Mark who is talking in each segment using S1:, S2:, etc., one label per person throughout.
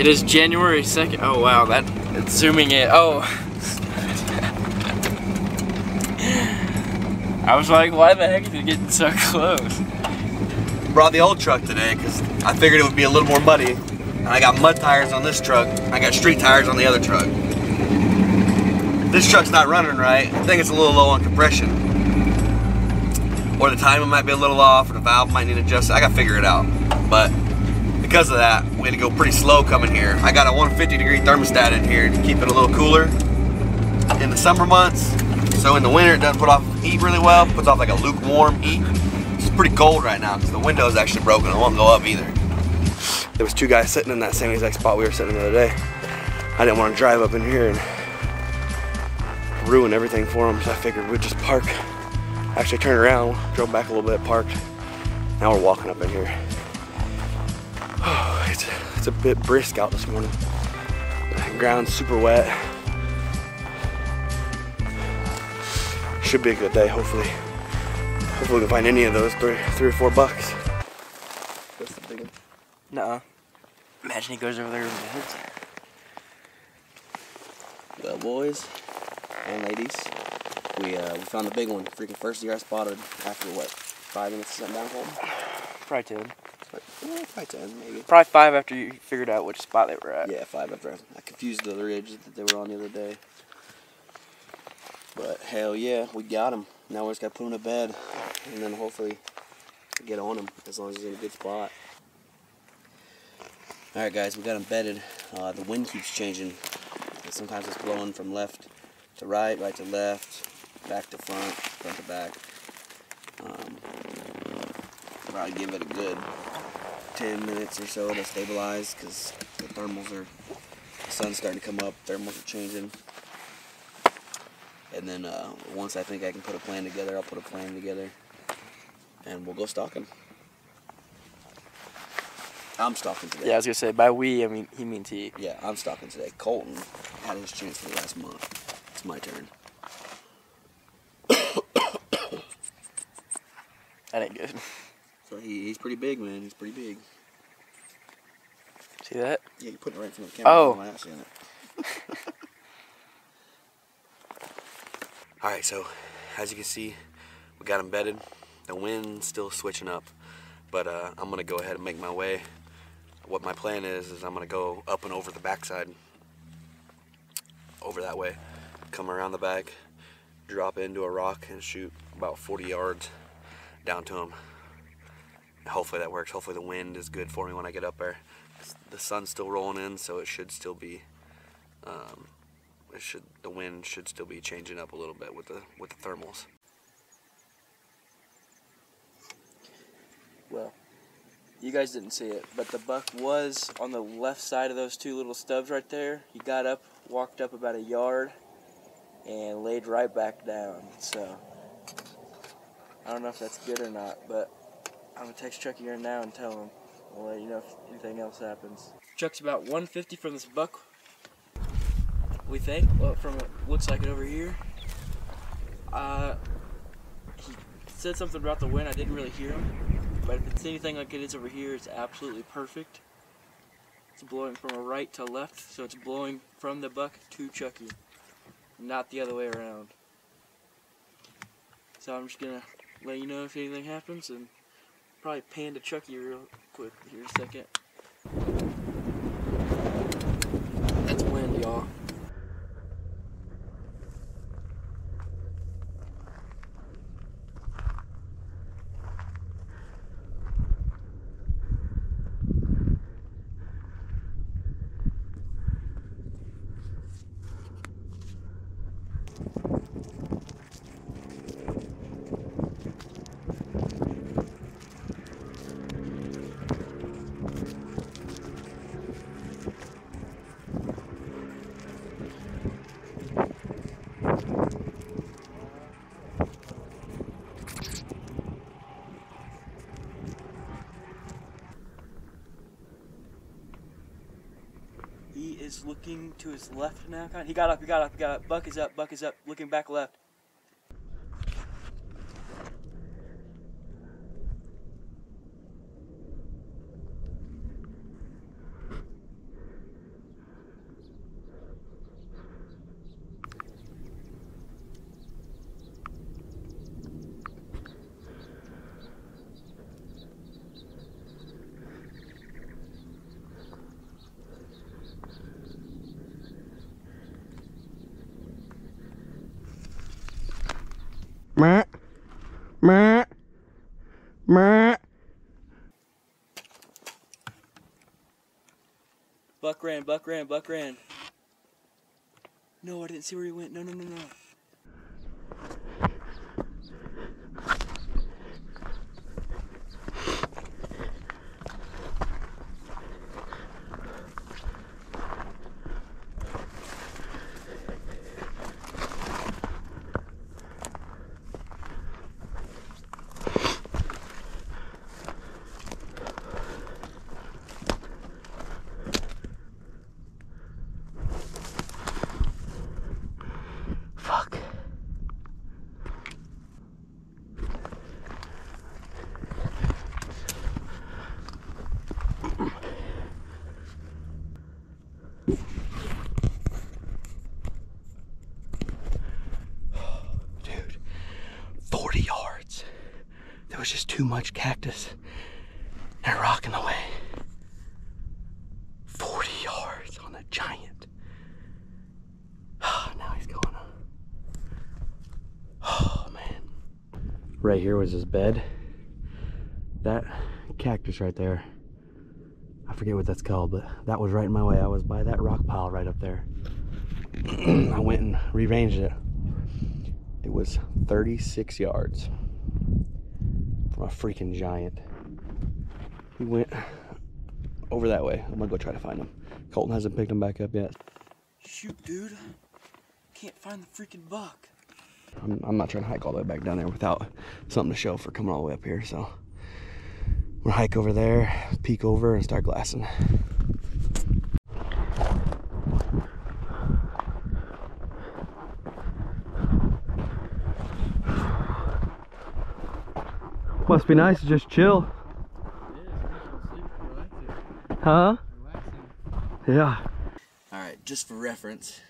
S1: It is January 2nd. Oh wow, that it's zooming in. Oh. I was like, why the heck is it getting so close?
S2: Brought the old truck today because I figured it would be a little more muddy. And I got mud tires on this truck. I got street tires on the other truck. This truck's not running right. I think it's a little low on compression. Or the timing might be a little off, or the valve might need adjusted. I gotta figure it out. But because of that, we had to go pretty slow coming here. I got a 150 degree thermostat in here to keep it a little cooler in the summer months. So in the winter, it doesn't put off heat really well. It puts off like a lukewarm heat. It's pretty cold right now because the window is actually broken. It won't go up either. There was two guys sitting in that same exact spot we were sitting the other day. I didn't want to drive up in here and ruin everything for them, so I figured we'd just park. Actually turned around, drove back a little bit, parked. Now we're walking up in here. It's, it's a bit brisk out this morning. The ground's super wet. Should be a good day, hopefully. Hopefully we can find any of those three, three or four bucks. That's the big one.
S1: Nuh-uh. Imagine he goes over there and hits.
S2: Well, boys and ladies, we uh, we found the big one. Freaking first year I spotted after what, five minutes of sitting down home?
S1: Probably ten.
S2: But, eh, probably ten, maybe.
S1: Probably five after you figured out which spot they were at.
S2: Yeah, five after I, confused the ridge that they were on the other day. But hell yeah, we got them. Now we just gotta put him to bed, and then hopefully get on them as long as he's in a good spot. All right, guys, we got him bedded. Uh, the wind keeps changing. Sometimes it's blowing from left to right, right to left, back to front, front to back. Um, probably give it a good 10 minutes or so to stabilize because the thermals are, the sun's starting to come up, thermals are changing. And then uh, once I think I can put a plan together, I'll put a plan together and we'll go stalking. I'm stalking today.
S1: Yeah, I was gonna say by we, I mean he means he.
S2: Yeah, I'm stalking today. Colton had his chance for the last month. It's my turn.
S1: That ain't good.
S2: So he, he's pretty big, man. He's pretty big.
S1: See that?
S2: Yeah, you put it right in front of the camera.
S1: Oh.
S2: I'm not seeing it. All right, so as you can see, we got him bedded. The wind's still switching up, but uh, I'm gonna go ahead and make my way. What my plan is is I'm gonna go up and over the backside, over that way, come around the back, drop into a rock, and shoot about 40 yards down to him. Hopefully that works. Hopefully the wind is good for me when I get up there. The sun's still rolling in, so it should still be. Um, it should the wind should still be changing up a little bit with the with the thermals.
S1: Well, you guys didn't see it, but the buck was on the left side of those two little stubs right there. He got up, walked up about a yard, and laid right back down. So I don't know if that's good or not, but I'm gonna text Chucky here now and tell him. I'll let you know if anything else happens. Chuck's about 150 from this buck. We think. Well, from it looks like it over here. Uh, he said something about the wind. I didn't really hear him. But if it's anything like it is over here, it's absolutely perfect. It's blowing from a right to left, so it's blowing from the buck to Chucky, not the other way around. So I'm just gonna let you know if anything happens, and probably pan to Chucky real quick here a second. That's wind, y'all. He is looking to his left now. He got up, he got up, he got up. Buck is up, Buck is up, looking back left. Buck ran, buck ran, buck ran. No, I didn't see where he went. No, no, no, no.
S2: Fuck. Dude, 40 yards. There was just too much cactus and a rock in the way. 40 yards on a giant. now he's going up. Oh man. Right here was his bed. That cactus right there. I forget what that's called, but that was right in my way. I was by that rock pile right up there. I went and rearranged it. It was 36 yards freaking giant. He went over that way. I'm gonna go try to find him. Colton hasn't picked him back up yet.
S1: Shoot, dude. Can't find the freaking buck.
S2: I'm, I'm not trying to hike all the way back down there without something to show for coming all the way up here. So we're gonna hike over there, peek over, and start glassing. Must be nice to just chill, huh? Yeah.
S1: Alright, just for reference,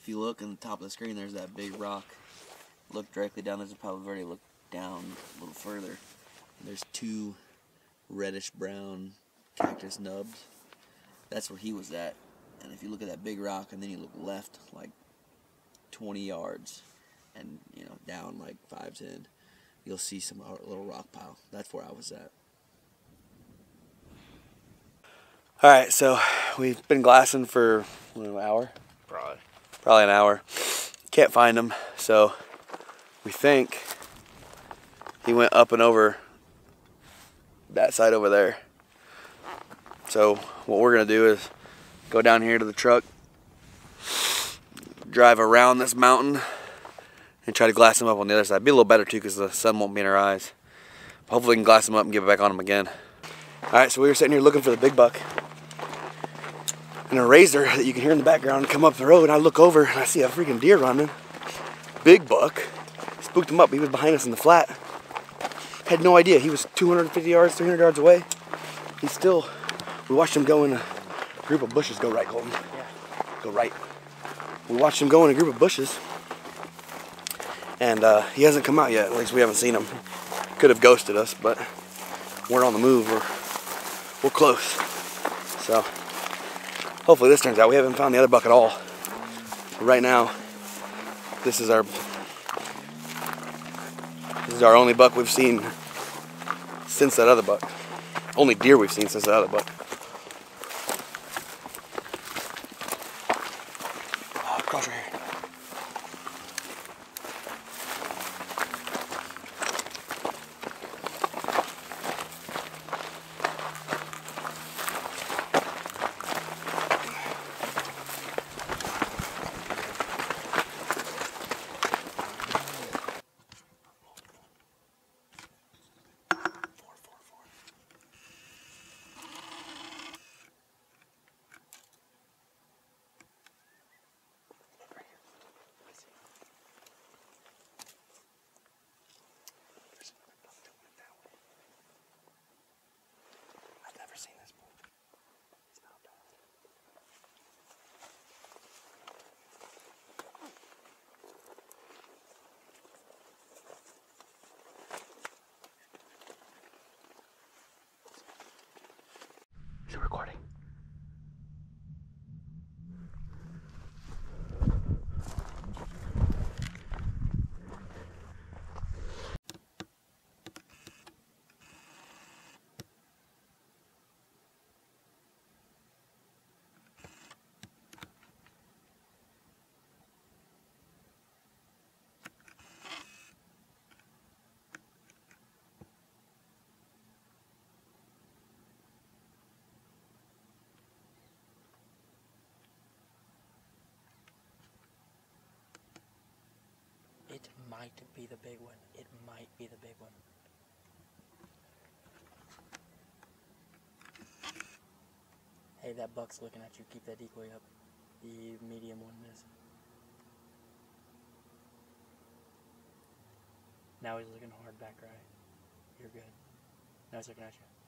S1: if you look in the top of the screen, there's that big rock. Look directly down, there's a Palo Verde. Look down a little further. There's two reddish brown cactus nubs. That's where he was at. And if you look at that big rock and then you look left like 20 yards and, you know, down like 5, 10, you'll see some uh, little rock pile. That's where I was at.
S2: All right, so we've been glassing for what, an hour,
S1: Probably.
S2: probably an hour. Can't find him, so we think he went up and over that side over there. So what we're gonna do is go down here to the truck, drive around this mountain, and try to glass them up on the other side. Be a little better too, because the sun won't be in our eyes. Hopefully, we can glass them up and get it back on them again. All right, so we were sitting here looking for the big buck. And a razor that you can hear in the background come up the road, and I look over and I see a freaking deer running. Big buck. Spooked him up. He was behind us in the flat. Had no idea. He was 250 yards, 300 yards away. He's still. We watched him go in a group of bushes. Go right, Colton. Yeah. Go right. We watched him go in a group of bushes. And uh, he hasn't come out yet. At least we haven't seen him. Could have ghosted us, but we're on the move. We're we're close. So hopefully this turns out. We haven't found the other buck at all. Right now, this is our this is our only buck we've seen since that other buck. Only deer we've seen since that other buck. Is it recording?
S1: Might be the big one. It might be the big one. Hey, that buck's looking at you. Keep that decoy up. The medium one is. Now he's looking hard back right. You're good. Now he's looking at you.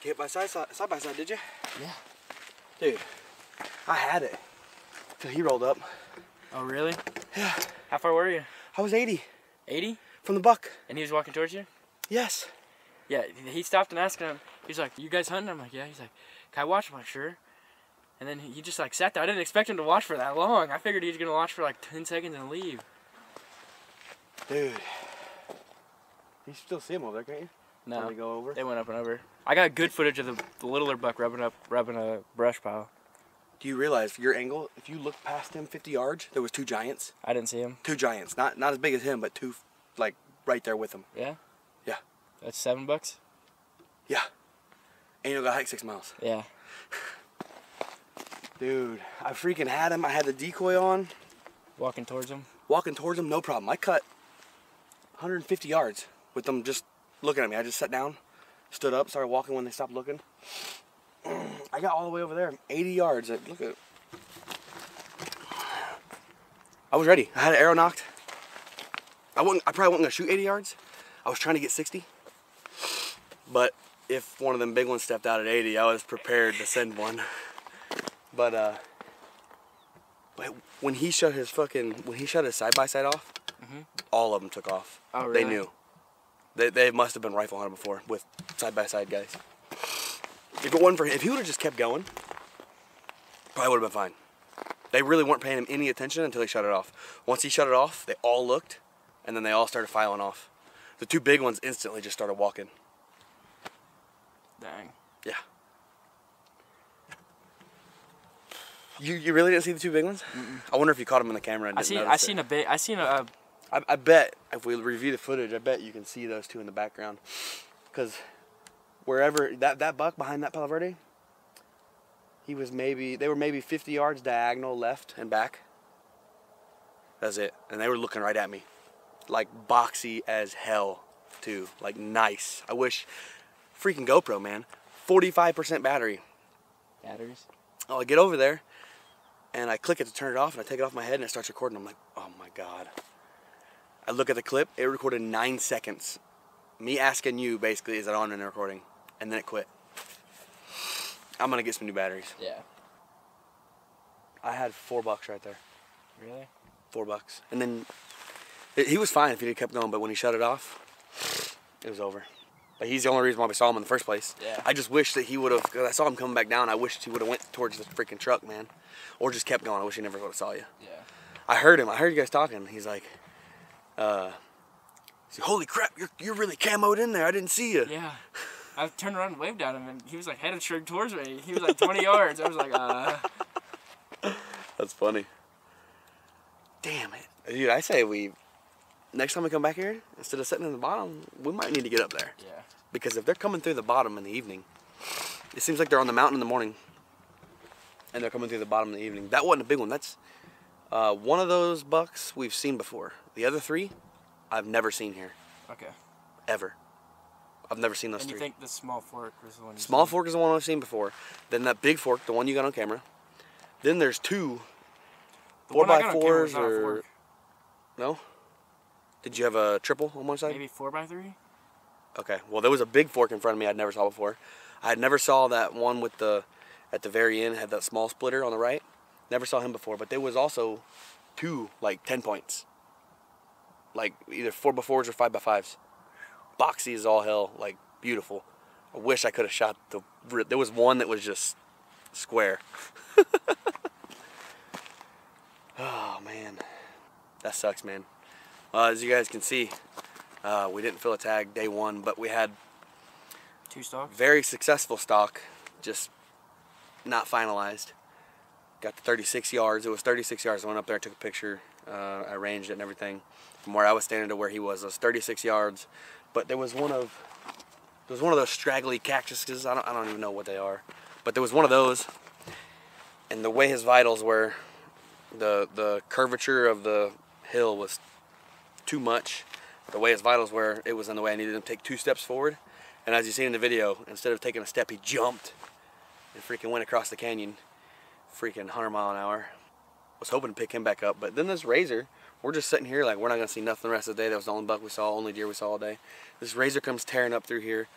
S2: Hit by side, side side by side, did you?
S1: Yeah.
S2: Dude, I had it till he rolled up.
S1: Oh, really?
S2: Yeah.
S1: How far were you?
S2: I was 80
S1: 80?
S2: from the buck.
S1: And he was walking towards you?
S2: Yes.
S1: Yeah, he stopped and asked him. He's like, "You guys hunting?" I'm like, "Yeah." He's like, "Can I watch?" I'm like, "Sure." And then he just like sat there. I didn't expect him to watch for that long. I figured he was gonna watch for like 10 seconds and leave.
S2: Dude. You still see him over there, can't you?
S1: No,
S2: Did they go over?
S1: they went up and over. I got good footage of the, the littler buck rubbing up, rubbing a brush pile.
S2: Do you realize your angle, if you look past him 50 yards, there was two giants?
S1: I didn't see him.
S2: Two giants. Not not as big as him, but two, like, right there with him.
S1: Yeah.
S2: Yeah.
S1: That's seven bucks.
S2: Yeah. And you got hike six miles.
S1: Yeah.
S2: Dude, I freaking had him. I had the decoy on.
S1: Walking towards him.
S2: Walking towards him, no problem. I cut 150 yards with them just looking at me. I just sat down, stood up, started walking when they stopped looking. I got all the way over there, 80 yards. Look at I was ready. I had an arrow nocked. I wouldn't. I probably wasn't gonna shoot 80 yards. I was trying to get 60. But if one of them big ones stepped out at 80, I was prepared to send one. But uh, but when he shut his fucking when he shut his side by side off,
S1: Mhm.
S2: all of them took off.
S1: Oh, really?
S2: They knew. They, they must have been rifle hunted before with side by side guys. If it wasn't for him, if he would have just kept going, probably would have been fine. They really weren't paying him any attention until he shut it off. Once he shut it off, they all looked, and then they all started filing off. The two big ones instantly just started walking.
S1: Dang.
S2: Yeah. You, you really didn't see the two big ones? I wonder if you caught them in the camera. And
S1: I seen. I
S2: notice it.
S1: seen a bit. I seen a.
S2: I, I bet if we review the footage, I bet you can see those two in the background. Because wherever that, that buck behind that Palo Verde, he was maybe they were maybe 50 yards diagonal left and back. That's it, and they were looking right at me, like boxy as hell, too. Like nice. I wish, freaking GoPro man, 45% battery.
S1: batteries.
S2: Oh, I get over there, and I click it to turn it off, and I take it off my head, and it starts recording. I'm like, oh my god. I look at the clip. It recorded nine seconds. Me asking you basically, is it on and recording? And then it quit. I'm gonna get some new batteries.
S1: Yeah.
S2: I had four bucks right there.
S1: Really?
S2: Four bucks. And then it, he was fine if he had kept going, but when he shut it off, it was over. But he's the only reason why we saw him in the first place.
S1: Yeah.
S2: I just wish that he would have. Cause I saw him coming back down. I wished he would have went towards the freaking truck, man, or just kept going. I wish he never would have saw you.
S1: Yeah.
S2: I heard him. I heard you guys talking. He's like, uh, he's like, holy crap, you're you're really camoed in there. I didn't see you.
S1: Yeah. I turned around and waved at him, and he was like headed straight towards me. He was like 20 yards. I was like, uh.
S2: That's funny. Damn it, dude. I say we next time we come back here, instead of sitting in the bottom, we might need to get up there
S1: Yeah.
S2: because if they're coming through the bottom in the evening, it seems like they're on the mountain in the morning, and they're coming through the bottom in the evening. That wasn't a big one. That's uh, one of those bucks we've seen before. The other three, I've never seen here
S1: Okay.
S2: ever. I've never seen those
S1: And you
S2: three.
S1: think the small fork was the one?
S2: Small
S1: seen?
S2: fork is the one I've seen before. Then that big fork, the one you got on camera. Then there's two
S1: The
S2: four by
S1: got on camera was
S2: fours or no? Did you have a triple on one side?
S1: Maybe four by three.
S2: Okay. Well, there was a big fork in front of me I'd never saw before. I had never saw that one with the at the very end had that small splitter on the right. Never saw him before, but there was also two like ten points. Like either four by fours or five by fives. Boxy as all hell, like beautiful. I wish I could have shot the. There was one that was just square. oh man. that sucks, man. Well, as you guys can see, uh, we didn't fill a tag day one, but we had
S1: Two stalks?
S2: very successful stalk, just not finalized. Got to 36 yards. It was 36 yards. I went up there, took a picture. Uh, I arranged it and everything. From where I was standing to where he was, it was 36 yards. But there was one of there was one of those straggly cactuses. I don't, I don't even know what they are, but there was one of those. And the way his vitals were, the the curvature of the hill was too much. The way his vitals were, it was in the way I needed him to take two steps forward. And as you see in the video, instead of taking a step, he jumped and freaking went across the canyon, freaking 100 mile an hour. Was hoping to pick him back up, but then this razor, we're just sitting here like we're not gonna see nothing the rest of the day. That was the only buck we saw, only deer we saw all day. This razor comes tearing up through here.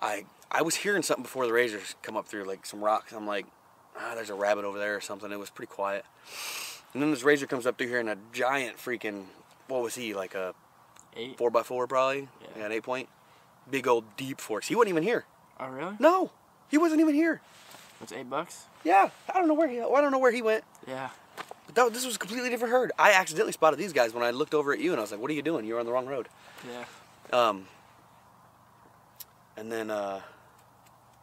S2: I I was hearing something before the razors come up through, like some rocks. I'm like, ah, there's a rabbit over there or something. It was pretty quiet. And then this razor comes up through here and a giant freaking, what was he, like a
S1: Eight?
S2: four by four probably?
S1: Yeah.
S2: an eight point. Big old deep forks. He wasn't even here.
S1: Oh, really?
S2: No, he wasn't even here.
S1: That's eight bucks?
S2: Yeah, I don't know where he. I don't know where he went.
S1: Yeah.
S2: But that, this was a completely different herd. I accidentally spotted these guys when I looked over at you, and I was like, "What are you doing? You're on the wrong road."
S1: Yeah.
S2: Um. And then, uh,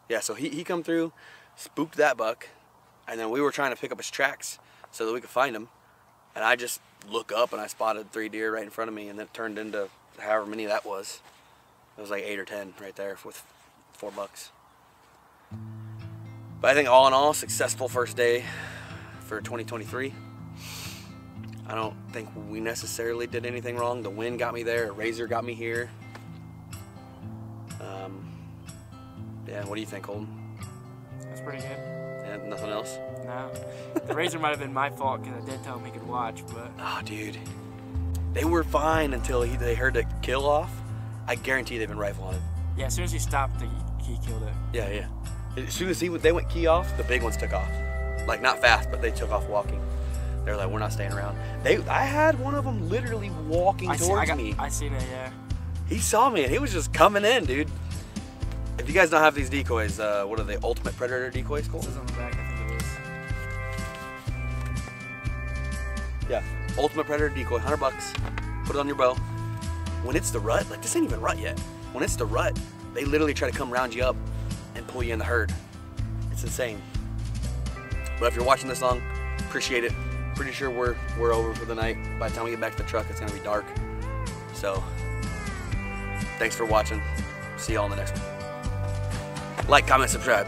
S2: yeah, so he he come through, spooked that buck, and then we were trying to pick up his tracks so that we could find him, and I just look up and I spotted three deer right in front of me, and then it turned into however many that was. It was like eight or ten right there with four bucks. But I think all in all, successful first day for 2023. I don't think we necessarily did anything wrong. The wind got me there. A razor got me here. Um, yeah, what do you think, Holden?
S1: That's pretty good.
S2: Yeah, nothing else?
S1: No. The razor might have been my fault because I did tell him he could watch, but
S2: Oh, dude. They were fine until he, they heard the kill off. I guarantee they've been rifle hunted.
S1: yeah, as soon as he stopped, he, he killed it.
S2: Yeah, yeah. As soon as he they went key off, the big ones took off. Like not fast, but they took off walking. They were like, "We're not staying around." They, I had one of them literally walking
S1: I, see,
S2: towards
S1: I, got,
S2: me.
S1: I seen it, yeah.
S2: He saw me and he was just coming in, dude. If you guys don't have these decoys, uh, what are they? Ultimate Predator decoys, Cole?
S1: This is on the back, I think it is.
S2: Yeah. Ultimate Predator decoy, 100 bucks. Put it on your bow. When it's the rut, like this ain't even rut yet. When it's the rut, they literally try to come round you up pull you in the herd. It's insane. But if you're watching this long, appreciate it. Pretty sure we're we're over for the night. By the time we get back to the truck, it's gonna be dark. So, thanks for watching. See y'all in the next one. Like, comment, subscribe.